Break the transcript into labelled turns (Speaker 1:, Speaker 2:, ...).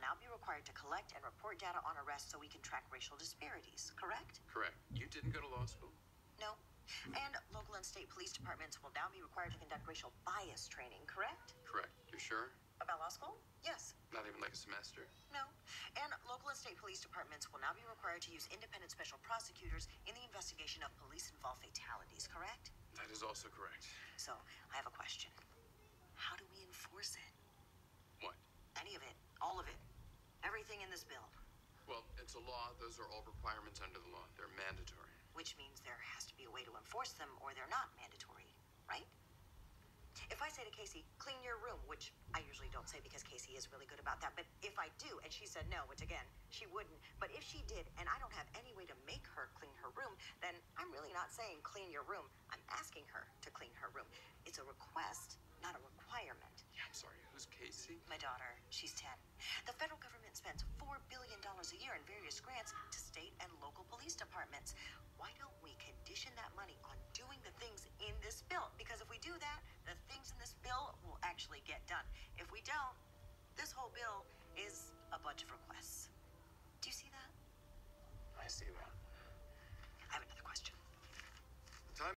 Speaker 1: now be required to collect and report data on arrests so we can track racial disparities, correct?
Speaker 2: Correct. You didn't go to law school?
Speaker 1: No. And local and state police departments will now be required to conduct racial bias training, correct?
Speaker 2: Correct. You're sure?
Speaker 1: About law school? Yes.
Speaker 2: Not even like a semester?
Speaker 1: No. And local and state police departments will now be required to use independent special prosecutors in the investigation of police involved fatalities, correct?
Speaker 2: That is also correct.
Speaker 1: So, I have a question. How do we enforce it?
Speaker 2: What?
Speaker 1: Any of it. All of it. In this bill.
Speaker 2: Well, it's a law. Those are all requirements under the law. They're mandatory.
Speaker 1: Which means there has to be a way to enforce them or they're not mandatory, right? If I say to Casey, clean your room, which I usually don't say because Casey is really good about that, but if I do and she said no, which again, she wouldn't, but if she did and I don't have any way to make her clean her room, then I'm really not saying clean your room. I'm asking her to clean her room. It's a request, not a requirement.
Speaker 2: Yeah, I'm sorry. Who's Casey?
Speaker 1: My daughter, she's 10. The federal government spends $4 billion a year in various grants to state and local police departments. Why don't we condition that money on doing the things in this bill? Because if we do that, the things in this bill will actually get done. If we don't, this whole bill is a bunch of requests. Do you see that? I see that.